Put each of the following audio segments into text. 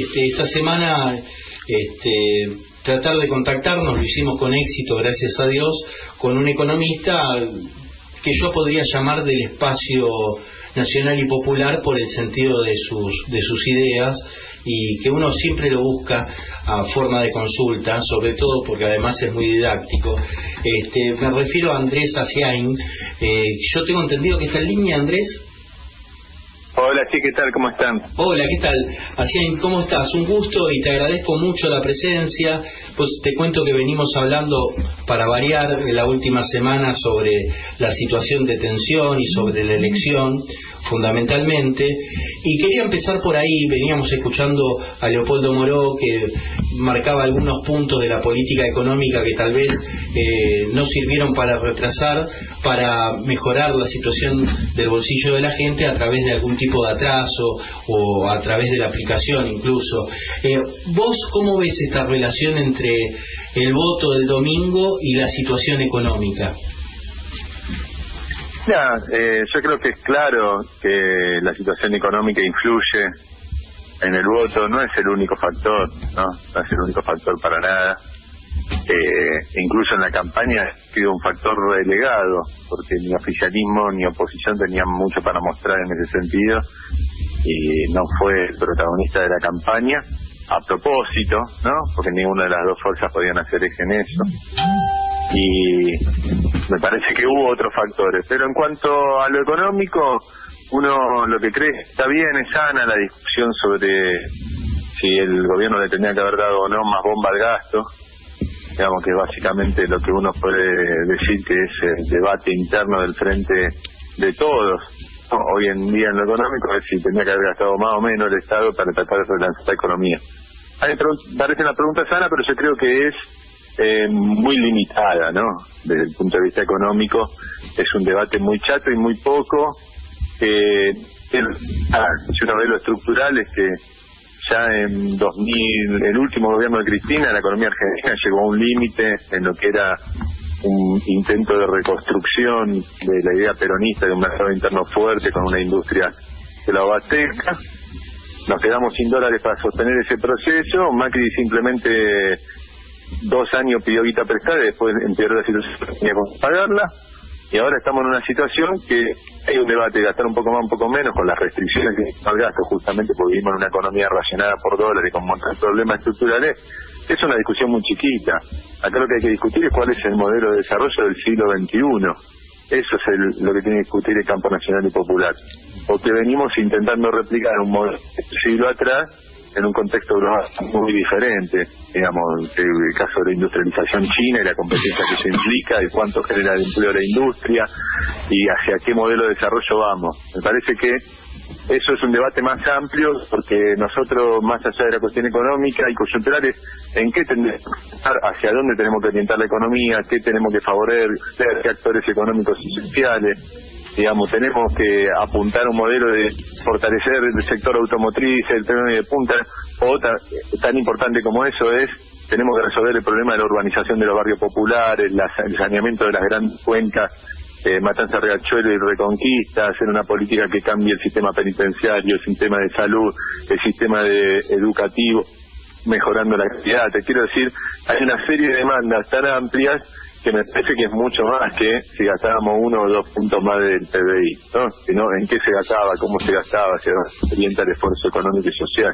este, esta semana este, tratar de contactarnos, lo hicimos con éxito, gracias a Dios, con un economista que yo podría llamar del espacio nacional y popular por el sentido de sus, de sus ideas y que uno siempre lo busca a forma de consulta, sobre todo porque además es muy didáctico. Este, me refiero a Andrés Asiain. Eh, yo tengo entendido que está en línea, Andrés. Sí, ¿qué tal? ¿Cómo están? Hola, ¿qué tal? Asiain, ¿cómo estás? Un gusto y te agradezco mucho la presencia. Pues te cuento que venimos hablando, para variar, en la última semana sobre la situación de tensión y sobre la elección fundamentalmente. Y quería empezar por ahí, veníamos escuchando a Leopoldo Moró que marcaba algunos puntos de la política económica que tal vez eh, no sirvieron para retrasar, para mejorar la situación del bolsillo de la gente a través de algún tipo de atraso o a través de la aplicación incluso. Eh, ¿Vos cómo ves esta relación entre el voto del domingo y la situación económica? Eh, yo creo que es claro que la situación económica influye en el voto, no es el único factor, no, no es el único factor para nada. Eh, incluso en la campaña ha sido un factor relegado, porque ni oficialismo ni oposición tenían mucho para mostrar en ese sentido, y no fue el protagonista de la campaña a propósito, ¿no? Porque ninguna de las dos fuerzas podían hacer eje en eso y me parece que hubo otros factores. Pero en cuanto a lo económico, uno lo que cree está bien, es sana la discusión sobre si el gobierno le tenía que haber dado o no más bomba al gasto. Digamos que básicamente lo que uno puede decir que es el debate interno del frente de todos. Hoy en día en lo económico es si tenía que haber gastado más o menos el Estado para tratar de relanzar la economía. Parece una pregunta sana, pero yo creo que es eh, muy limitada, ¿no? Desde el punto de vista económico, es un debate muy chato y muy poco. Eh, ah, si uno ve lo estructural, es que ya en 2000, el último gobierno de Cristina, la economía argentina llegó a un límite en lo que era un intento de reconstrucción de la idea peronista de un mercado interno fuerte con una industria que lo abastezca. Nos quedamos sin dólares para sostener ese proceso. Macri simplemente dos años pidió guita prestada después empeoró la situación, tenía que pagarla. Y ahora estamos en una situación que hay un debate de gastar un poco más, un poco menos, con las restricciones que al gasto, justamente porque vivimos en una economía racionada por dólares, con muchos problemas estructurales. Es una discusión muy chiquita. Acá lo que hay que discutir es cuál es el modelo de desarrollo del siglo XXI. Eso es lo que tiene que discutir el campo nacional y popular. Porque venimos intentando replicar un modelo del siglo atrás en un contexto muy diferente, digamos, el caso de la industrialización china y la competencia que eso implica, y cuánto genera el empleo la industria y hacia qué modelo de desarrollo vamos. Me parece que eso es un debate más amplio porque nosotros, más allá de la cuestión económica y coyuntural, es en qué tenemos hacia dónde tenemos que orientar la economía, qué tenemos que favorecer, qué actores económicos esenciales, digamos, tenemos que apuntar un modelo de fortalecer el sector automotriz, el tren de punta, otra tan importante como eso es tenemos que resolver el problema de la urbanización de los barrios populares, el saneamiento de las grandes cuencas, eh, Matanza Riachuelo y Reconquista, hacer una política que cambie el sistema penitenciario, el sistema de salud, el sistema de educativo, mejorando la calidad. Te quiero decir, hay una serie de demandas tan amplias que me parece que es mucho más que si gastábamos uno o dos puntos más del PBI, ¿no? Sino en qué se gastaba, cómo se gastaba, se orienta el esfuerzo económico y social.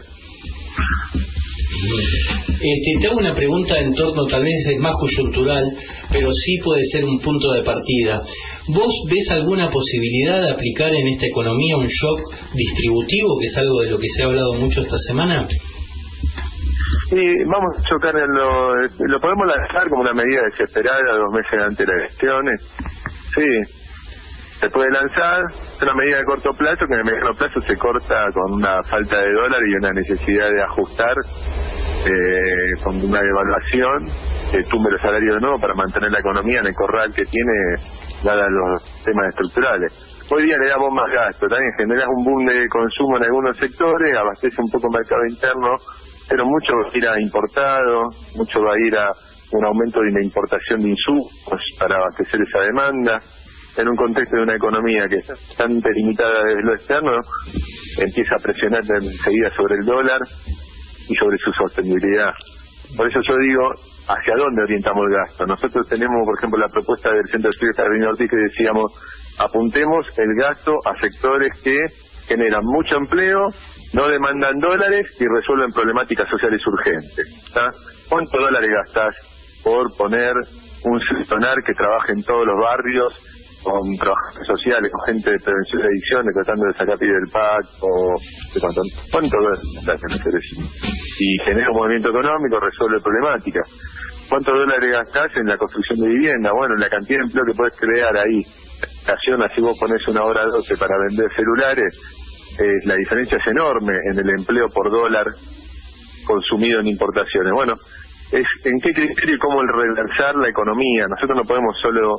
Este, te hago una pregunta en torno, tal vez es más coyuntural, pero sí puede ser un punto de partida. ¿Vos ves alguna posibilidad de aplicar en esta economía un shock distributivo, que es algo de lo que se ha hablado mucho esta semana? Sí, vamos a chocar en lo... Lo podemos lanzar como una medida desesperada dos meses antes de las elecciones. Sí, se puede lanzar, es una medida de corto plazo que en el mediano plazo se corta con una falta de dólar y una necesidad de ajustar eh, con una devaluación que tumbe los salarios de nuevo para mantener la economía en el corral que tiene, dadas los temas estructurales. Hoy día le damos más gasto, también generas un boom de consumo en algunos sectores, abastece un poco el mercado interno, pero mucho va a ir a importado, mucho va a ir a un aumento de la importación de insumos para abastecer esa demanda. En un contexto de una economía que está bastante limitada desde lo externo, empieza a presionar enseguida sobre el dólar y sobre su sostenibilidad. Por eso yo digo, ¿hacia dónde orientamos el gasto? Nosotros tenemos, por ejemplo, la propuesta del Centro de Estudios de Ortiz que decíamos, apuntemos el gasto a sectores que generan mucho empleo, no demandan dólares y resuelven problemáticas sociales urgentes. ¿Cuántos dólares gastas por poner un sonar que trabaje en todos los barrios con trabajadores sociales, con gente de prevención de adicciones, tratando de sacar pide del PAC, o de cuánto, cuánto dólares en eso. Y genera un movimiento económico, resuelve problemáticas. ¿Cuántos dólares gastás en la construcción de vivienda? Bueno, en la cantidad de empleo que puedes crear ahí. si vos pones una hora 12 para vender celulares, eh, la diferencia es enorme en el empleo por dólar consumido en importaciones. Bueno, es en qué criterio y cómo el reversar la economía. Nosotros no podemos solo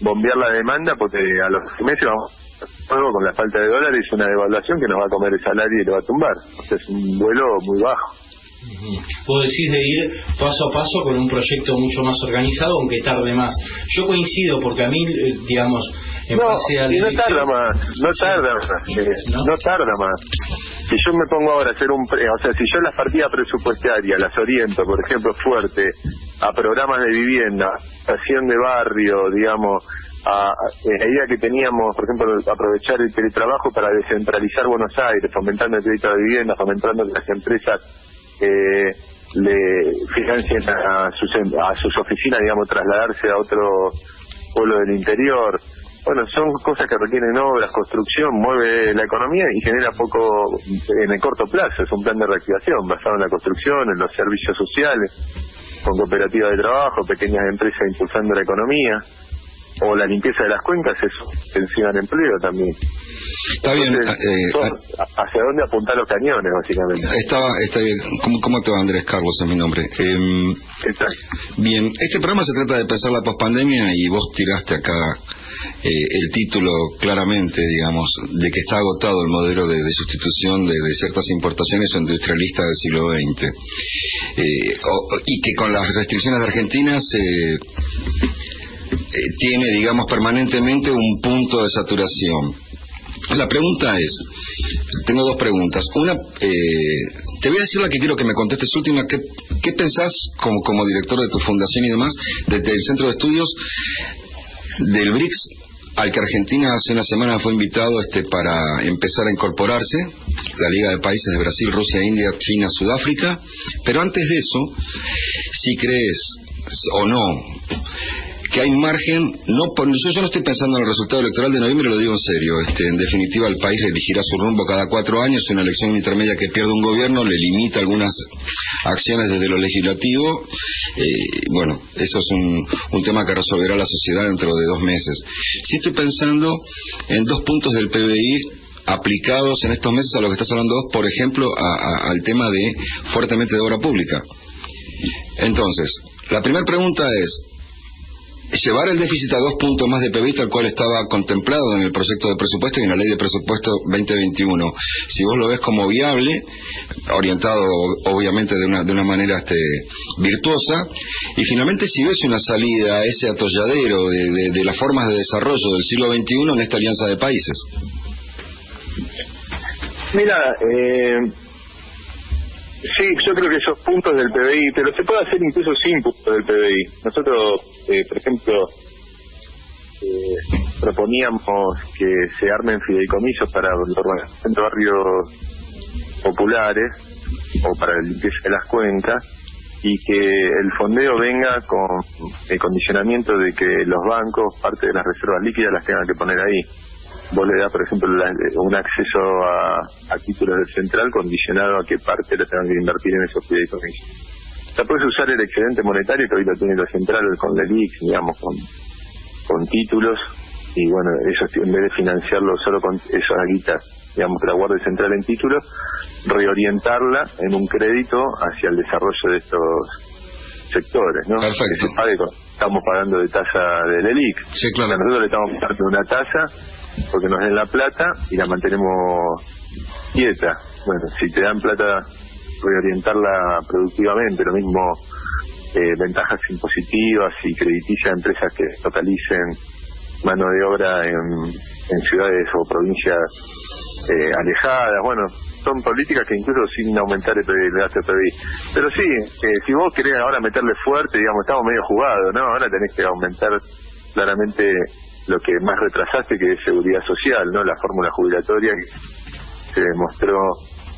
bombear la demanda porque a los meses vamos con la falta de dólares una devaluación que nos va a comer el salario y lo va a tumbar. O sea, es un vuelo muy bajo. Vos decís de ir paso a paso con un proyecto mucho más organizado, aunque tarde más. Yo coincido porque a mí, eh, digamos, en no, no tarda más, no tarda más, eh, ¿No? tarda más. Si yo me pongo ahora a hacer un, o sea, si yo las partidas presupuestarias las oriento, por ejemplo, fuerte a programas de vivienda, estación de barrio, digamos, a, la idea que teníamos, por ejemplo, aprovechar el teletrabajo para descentralizar Buenos Aires, fomentando el crédito de vivienda, fomentando que las empresas eh, le financien a sus, a sus oficinas, digamos, trasladarse a otro pueblo del interior. Bueno, son cosas que requieren obras, construcción, mueve la economía y genera poco en el corto plazo. Es un plan de reactivación basado en la construcción, en los servicios sociales, con cooperativas de trabajo, pequeñas empresas impulsando la economía o la limpieza de las cuencas es en empleo también. Está bien. Eh, ¿Hacia dónde apuntar los cañones, básicamente? Estaba, está bien. ¿Cómo, te va, Andrés Carlos? Es mi nombre. Eh, bien, este programa se trata de pensar la pospandemia y vos tiraste acá eh, el título claramente, digamos, de que está agotado el modelo de, sustitución de, ciertas importaciones industrialistas del siglo XX. Eh, y que con las restricciones de Argentina se eh, tiene, digamos, permanentemente un punto de saturación. La pregunta es, tengo dos preguntas. Una, eh, te voy a decir la que quiero que me contestes última. ¿Qué, qué pensás como, como director de tu fundación y demás, desde el Centro de Estudios del BRICS, al que Argentina hace una semana fue invitado este para empezar a incorporarse, la Liga de Países de Brasil, Rusia, India, China, Sudáfrica, pero antes de eso, si crees o no que hay margen, no por, yo, yo no estoy pensando en el resultado electoral de noviembre, lo digo en serio, este, en definitiva el país elegirá su rumbo cada cuatro años, una elección intermedia que pierde un gobierno, le limita algunas acciones desde lo legislativo, eh, bueno, eso es un, un tema que resolverá la sociedad dentro de dos meses. Si estoy pensando en dos puntos del PBI aplicados en estos meses a lo que estás hablando vos, por ejemplo, al tema de fuertemente de obra pública. Entonces, la primera pregunta es, llevar el déficit a dos puntos más de PBI, tal cual estaba contemplado en el proyecto de presupuesto y en la ley de presupuesto 2021. Si vos lo ves como viable, orientado obviamente de una, de una manera este, virtuosa, y finalmente si ves una salida a ese atolladero de, de las formas de desarrollo del siglo XXI en esta alianza de países. Mira, eh, Sí, yo creo que esos puntos del PBI, pero se puede hacer incluso sin puntos del PBI. Nosotros, eh, por ejemplo, eh, proponíamos que se armen fideicomisos para los barrios populares o para el limpieza de las cuencas y que el fondeo venga con el condicionamiento de que los bancos parte de las reservas líquidas las tengan que poner ahí vos le das, por ejemplo, un acceso a, títulos del central condicionado a que parte lo tengan que invertir en esos fideicomisos. O sea, puedes usar el excedente monetario que hoy lo tiene la central con la digamos, con, con títulos, y bueno, eso en vez de financiarlo solo con esas guitas, digamos, que la Guardia Central en títulos, reorientarla en un crédito hacia el desarrollo de estos sectores, ¿no? Perfecto. estamos pagando de tasa del ELIC. Sí, claro. Nosotros le estamos pagando una tasa porque nos den la plata y la mantenemos quieta. Bueno, si te dan plata, reorientarla productivamente, lo mismo eh, ventajas impositivas y crediticias a empresas que totalicen mano de obra en, ciudades o provincias eh, alejadas. Bueno, son políticas que incluso sin aumentar el, gasto PBI. Pero sí, si vos querés ahora meterle fuerte, digamos, estamos medio jugados, ¿no? Ahora tenés que aumentar claramente lo que más retrasaste, que es seguridad social, ¿no? La fórmula jubilatoria se demostró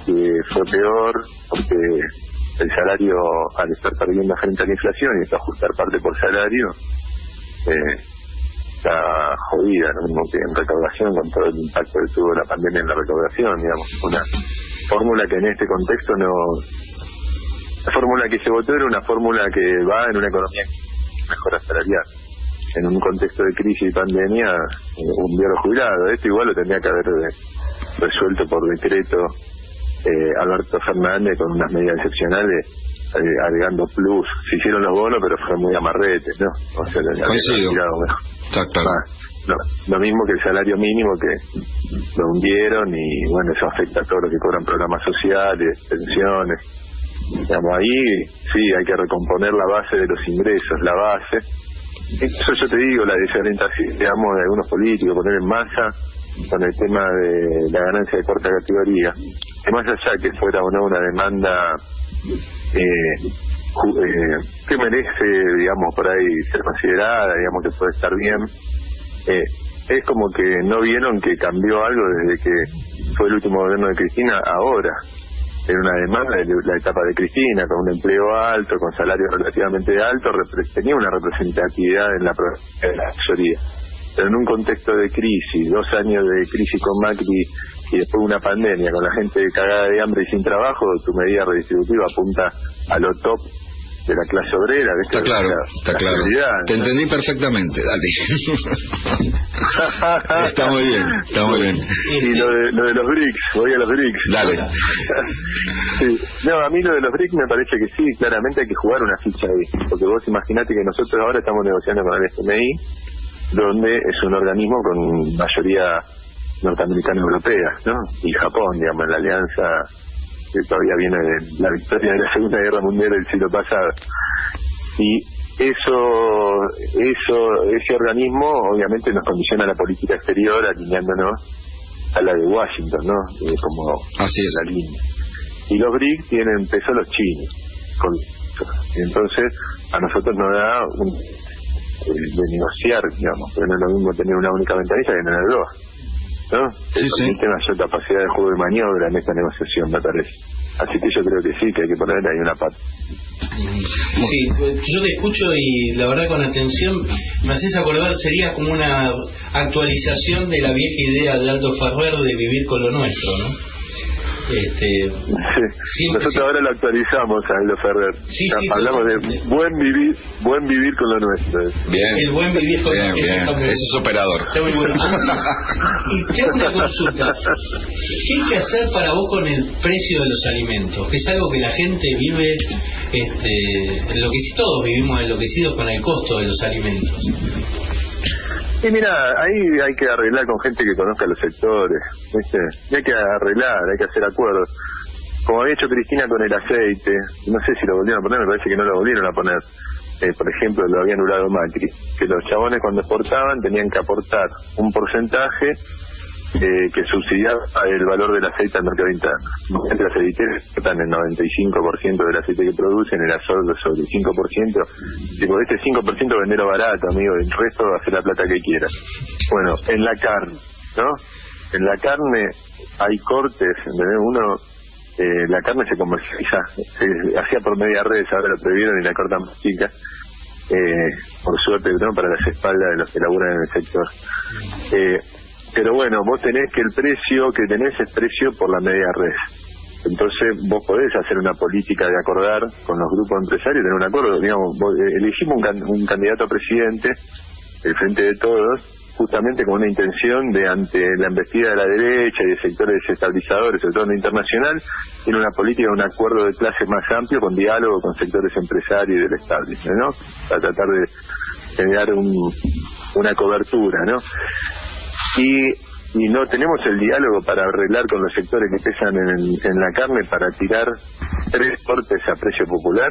que fue peor porque el salario, al estar perdiendo frente a la inflación y esto ajustar parte por salario, eh, está jodida, ¿no? mismo que en recaudación con todo el impacto que tuvo la pandemia en la recaudación, digamos, una fórmula que en este contexto no... La fórmula que se votó era una fórmula que va en una economía mejora salarial. En un contexto de crisis y pandemia, eh, un diario jubilado. Esto igual lo tendría que haber resuelto por decreto eh, Alberto Fernández con unas medidas excepcionales eh, agregando plus. Se hicieron los bonos, pero fueron muy amarretes, ¿no? O sea, Coincido. Ah, lo mismo que el salario mínimo que lo hundieron y bueno, eso afecta a todos los que cobran programas sociales, pensiones. Digamos, ahí sí hay que recomponer la base de los ingresos, la base. Eso yo te digo, la desorientación, digamos, de algunos políticos, poner en masa con el tema de la ganancia de corta categoría. Que más allá que fuera o no una demanda eh, eh, que merece, digamos, por ahí ser considerada, digamos que puede estar bien, eh, es como que no vieron que cambió algo desde que fue el último gobierno de Cristina ahora. Era una demanda de la etapa de Cristina, con un empleo alto, con salarios relativamente altos, tenía una representatividad en la, en la mayoría. Pero en un contexto de crisis, dos años de crisis con Macri y después una pandemia, con la gente cagada de hambre y sin trabajo, tu medida redistributiva apunta a lo top de la clase obrera. Está claro, está claro. Te entendí perfectamente, dale. está muy bien, está muy bien. Y lo de, lo de los BRICS, voy a los BRICS. Dale. sí. No, a mí lo de los BRICS me parece que sí, claramente hay que jugar una ficha ahí. Porque vos imaginate que nosotros ahora estamos negociando con el FMI, donde es un organismo con mayoría norteamericana y europea, ¿no? Y Japón, digamos, la alianza que todavía viene de la victoria de la Segunda Guerra Mundial del siglo pasado. Y eso, eso, ese organismo obviamente nos condiciona la política exterior alineándonos a la de Washington, ¿no? Eh, como Así es. la línea. Y los BRICS tienen peso los chinos. Con, entonces, a nosotros nos da un, de negociar, digamos, pero no es lo mismo tener una única ventanilla que tener dos. ¿No? Sí, sí. mayor capacidad de juego de maniobra en esta negociación, me parece. Así que yo creo que sí, que hay que ponerle ahí una pata. Sí, yo te escucho y la verdad con atención me haces acordar, sería como una actualización de la vieja idea de Aldo Ferrer de vivir con lo nuestro, ¿no? Este, Nosotros ahora lo actualizamos a Aldo Ferrer. Hablamos de buen vivir, buen vivir con lo nuestro. Bien. El buen vivir con bien, bien. Es. Está muy bueno. Ah, y tengo una consulta. ¿Qué hay que hacer para vos con el precio de los alimentos? Que es algo que la gente vive, este, enloquecidos, todos vivimos enloquecidos con el costo de los alimentos. Y mira, ahí hay que arreglar con gente que conozca los sectores, ¿viste? Hay que arreglar, hay que hacer acuerdos. Como había hecho Cristina con el aceite, no sé si lo volvieron a poner, me parece que no lo volvieron a poner. Eh, por ejemplo, lo había anulado Macri, que los chabones cuando exportaban tenían que aportar un porcentaje eh, que subsidiaba el valor del aceite al mercado interno. Entre las aceiteras están el 95% del aceite que producen, el azul sobre el 5%. Digo, este 5% venderlo barato, amigo, el resto hace la plata que quiera. Bueno, en la carne, ¿no? En la carne hay cortes, Uno, eh, la carne se comercializa, se hacía por media red, ahora lo prohibieron y la cortan más chica. Eh, por suerte, ¿no? Para las espaldas de los que laburan en el sector. Eh, pero bueno, vos tenés que el precio que tenés es precio por la media red. Entonces vos podés hacer una política de acordar con los grupos empresarios, tener un acuerdo. Digamos, eh, elegimos un, candidato a presidente, el frente de todos, justamente con una intención de ante la embestida de la derecha y de sectores desestabilizadores, sobre todo en lo internacional, tiene una política de un acuerdo de clase más amplio con diálogo con sectores empresarios y del establishment, ¿no? Para tratar de generar un, una cobertura, ¿no? Y, y no tenemos el diálogo para arreglar con los sectores que pesan en, la carne para tirar tres cortes a precio popular.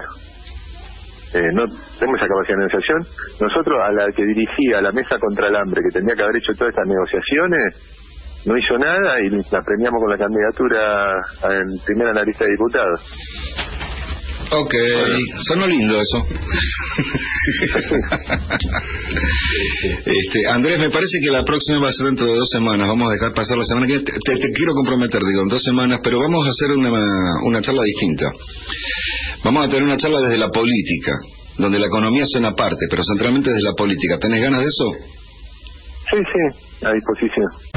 Eh, no tenemos esa capacidad de negociación. Nosotros, a la que dirigía la mesa contra el hambre, que tendría que haber hecho todas estas negociaciones, no hizo nada y la premiamos con la candidatura en primera en la lista de diputados. Ok, sonó lindo eso. este, Andrés, me parece que la próxima va a ser dentro de dos semanas. Vamos a dejar pasar la semana que te, te, quiero comprometer, digo, en dos semanas, pero vamos a hacer una, una charla distinta. Vamos a tener una charla desde la política, donde la economía suena parte, pero centralmente desde la política. ¿Tenés ganas de eso? Sí, sí, a disposición.